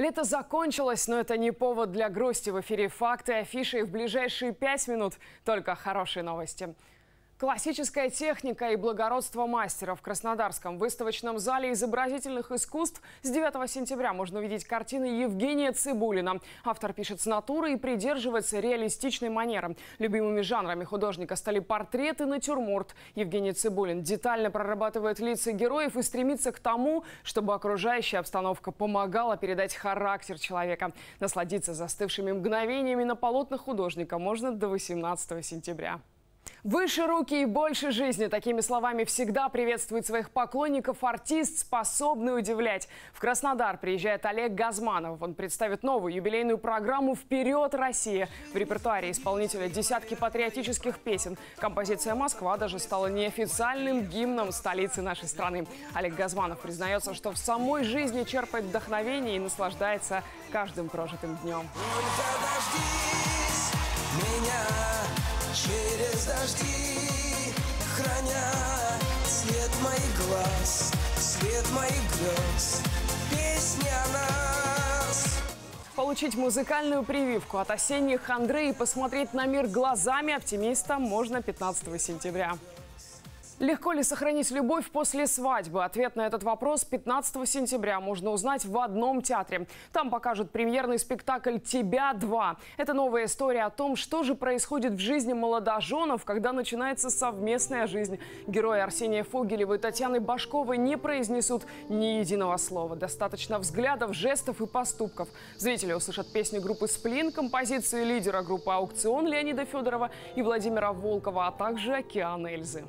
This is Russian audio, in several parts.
Лето закончилось, но это не повод для грусти. В эфире «Факты» афиши и в ближайшие пять минут только хорошие новости. Классическая техника и благородство мастера в Краснодарском выставочном зале изобразительных искусств с 9 сентября можно увидеть картины Евгения Цибулина. Автор пишет с натуры и придерживается реалистичной манеры. Любимыми жанрами художника стали портрет и натюрморт. Евгений Цибулин детально прорабатывает лица героев и стремится к тому, чтобы окружающая обстановка помогала передать характер человека. Насладиться застывшими мгновениями на полотнах художника можно до 18 сентября. Выше руки и больше жизни. Такими словами всегда приветствует своих поклонников артист, способный удивлять. В Краснодар приезжает Олег Газманов. Он представит новую юбилейную программу «Вперед, Россия!». В репертуаре исполнителя десятки патриотических песен. Композиция «Москва» даже стала неофициальным гимном столицы нашей страны. Олег Газманов признается, что в самой жизни черпает вдохновение и наслаждается каждым прожитым днем. меня через дожди, храня свет моих глаз, свет моих грез, песня нас. Получить музыкальную прививку от осенних хандры и посмотреть на мир глазами оптимиста можно 15 сентября. Легко ли сохранить любовь после свадьбы? Ответ на этот вопрос 15 сентября можно узнать в одном театре. Там покажут премьерный спектакль «Тебя два». Это новая история о том, что же происходит в жизни молодоженов, когда начинается совместная жизнь. Герои Арсения Фогелева и Татьяны Башковой не произнесут ни единого слова. Достаточно взглядов, жестов и поступков. Зрители услышат песню группы «Сплин», композицию лидера группы «Аукцион» Леонида Федорова и Владимира Волкова, а также «Океан Эльзы».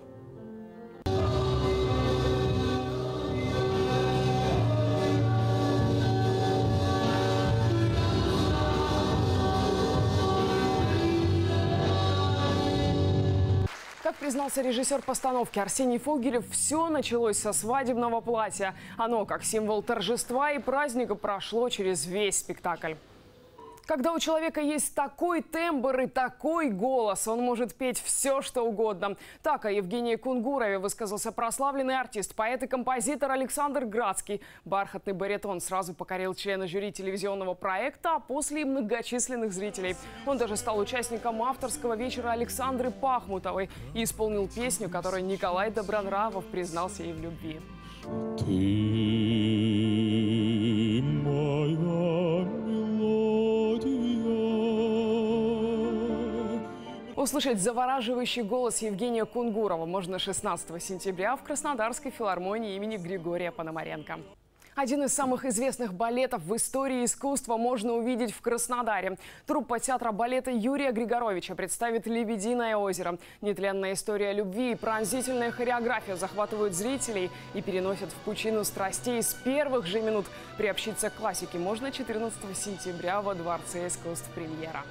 Как признался режиссер постановки Арсений Фогелев, все началось со свадебного платья. Оно, как символ торжества и праздника, прошло через весь спектакль. Когда у человека есть такой тембр и такой голос, он может петь все, что угодно. Так о Евгении Кунгурове высказался прославленный артист, поэт и композитор Александр Градский. Бархатный баритон сразу покорил члена жюри телевизионного проекта, а после и многочисленных зрителей. Он даже стал участником авторского вечера Александры Пахмутовой и исполнил песню, которой Николай Добронравов признался ей в любви. Ты Услышать завораживающий голос Евгения Кунгурова можно 16 сентября в Краснодарской филармонии имени Григория Пономаренко. Один из самых известных балетов в истории искусства можно увидеть в Краснодаре. Труппа театра балета Юрия Григоровича представит «Лебединое озеро». Нетленная история любви и пронзительная хореография захватывают зрителей и переносят в пучину страстей с первых же минут. Приобщиться к классике можно 14 сентября во Дворце искусств «Премьера».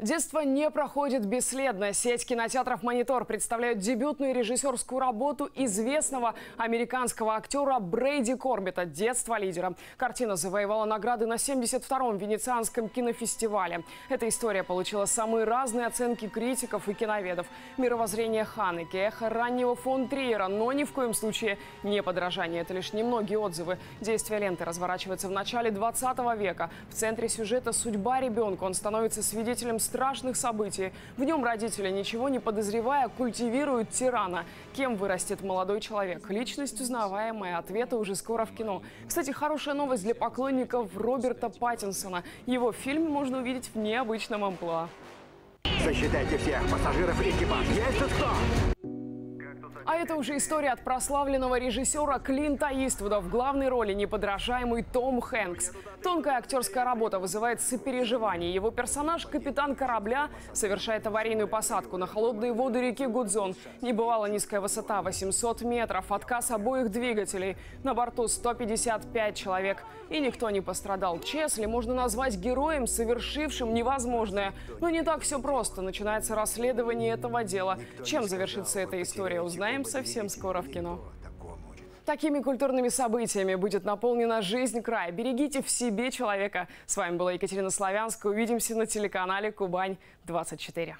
Детство не проходит бесследно. Сеть кинотеатров «Монитор» представляет дебютную режиссерскую работу известного американского актера Брейди Корбета «Детство лидера». Картина завоевала награды на 72-м Венецианском кинофестивале. Эта история получила самые разные оценки критиков и киноведов. Мировоззрение Ханеке, эхо раннего фон Триера, но ни в коем случае не подражание. Это лишь немногие отзывы. Действие ленты разворачивается в начале 20 века. В центре сюжета судьба ребенка. Он становится свидетелем страшных событий. В нем родители, ничего не подозревая, культивируют тирана. Кем вырастет молодой человек? Личность узнаваемая. Ответы уже скоро в кино. Кстати, хорошая новость для поклонников Роберта Паттинсона. Его фильм можно увидеть в необычном амплуа. Засчитайте всех пассажиров и экипаж. Есть тут кто? А это уже история от прославленного режиссера Клинта Иствуда в главной роли неподражаемый Том Хэнкс. Тонкая актерская работа вызывает сопереживание. Его персонаж, капитан корабля, совершает аварийную посадку на холодные воды реки Гудзон. Небывало низкая высота 800 метров, отказ обоих двигателей. На борту 155 человек. И никто не пострадал. Чесли можно назвать героем, совершившим невозможное. Но не так все просто. Начинается расследование этого дела. Чем завершится эта история, узнаем совсем скоро в кино. Такими культурными событиями будет наполнена жизнь края. Берегите в себе человека. С вами была Екатерина Славянская. Увидимся на телеканале Кубань 24.